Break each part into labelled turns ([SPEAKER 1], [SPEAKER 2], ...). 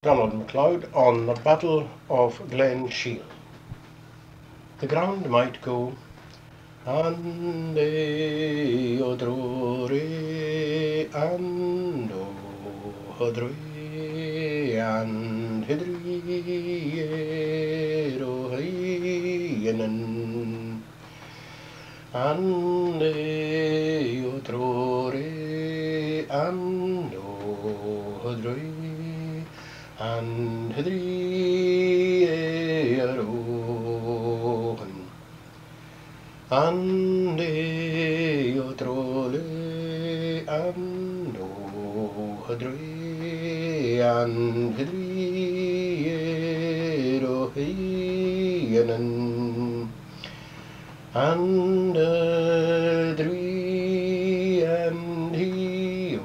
[SPEAKER 1] Donald MacLeod on the Battle of Glenshiel. The ground might go and odrore and odrore and hidri rohayanan and odrore and odrore and hydri erohen and eotrole and o hydri and hydri erohenen and hydri and he o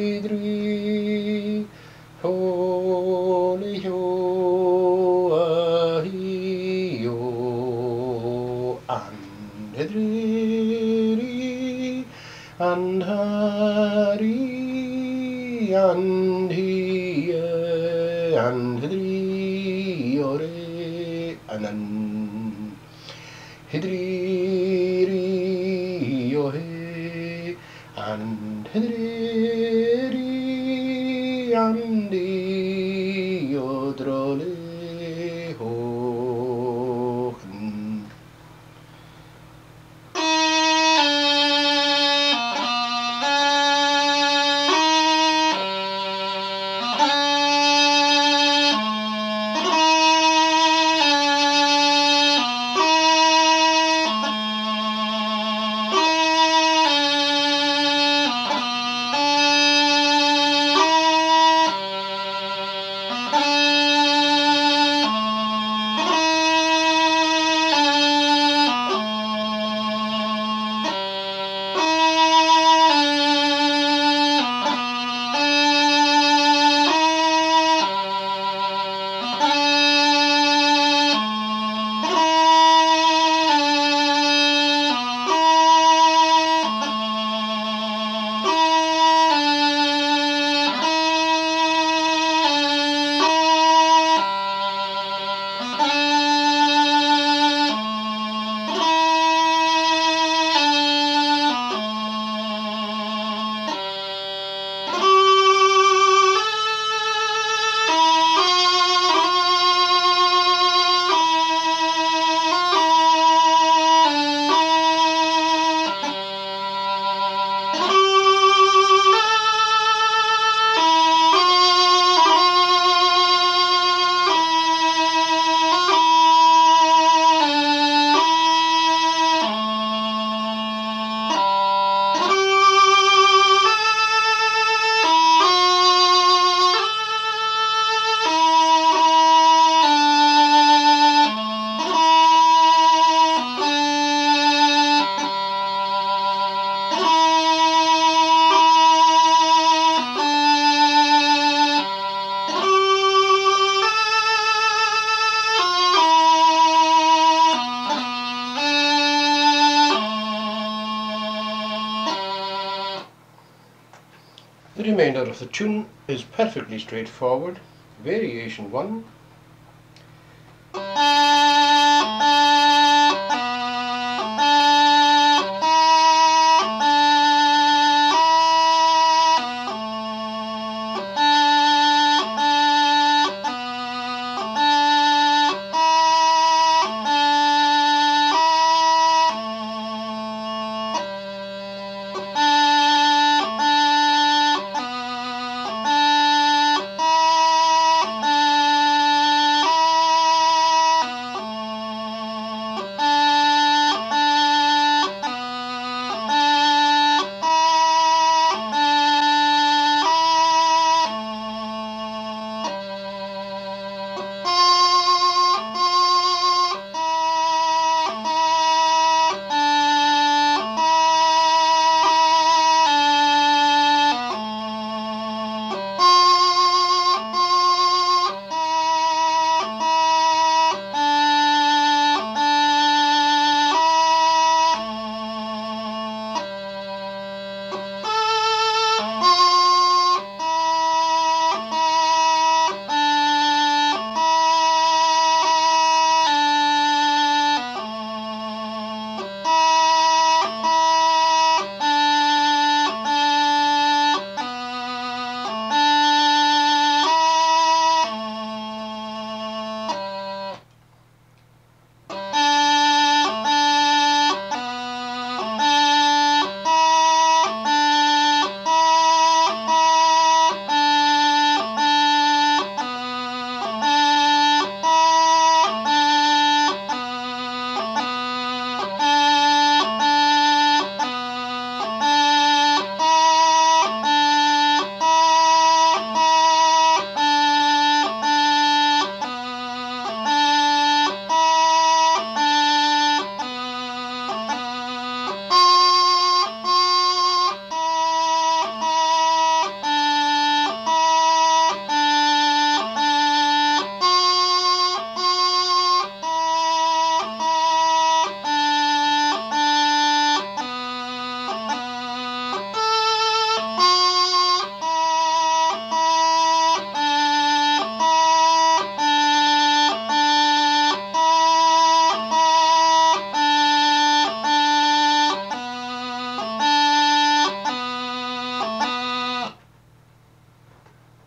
[SPEAKER 1] and hari and he and hydri ore anan hydri ohe and hydri and odrole hohen Remainder of the tune is perfectly straightforward. Variation 1.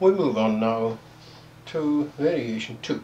[SPEAKER 1] We move on now to variation 2.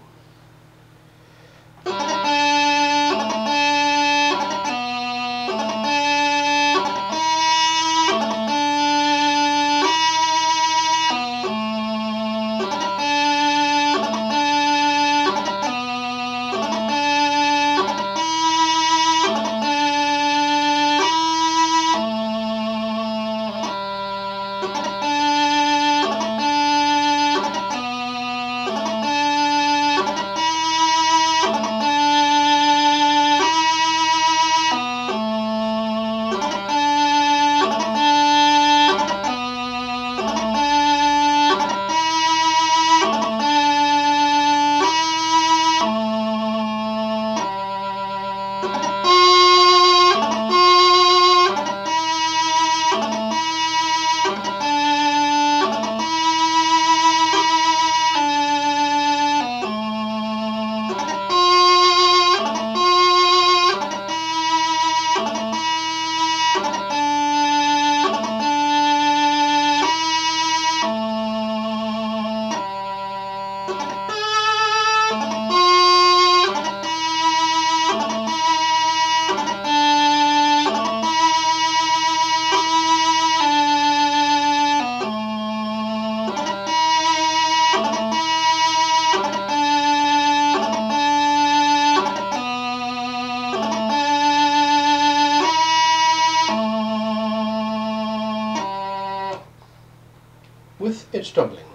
[SPEAKER 1] With its doubling.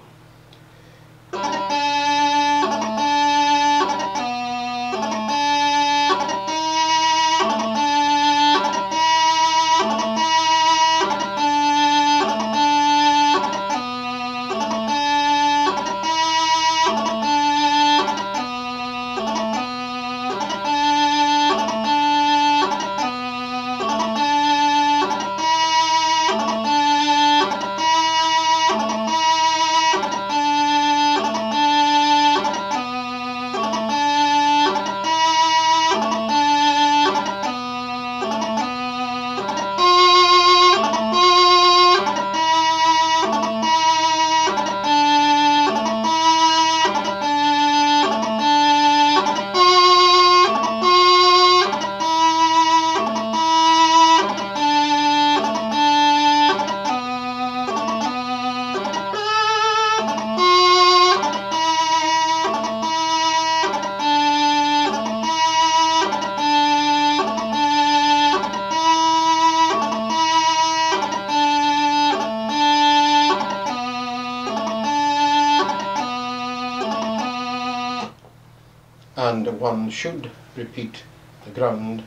[SPEAKER 1] And one should repeat the ground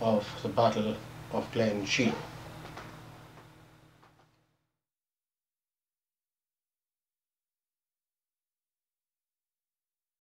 [SPEAKER 1] of the Battle of Glenshiel.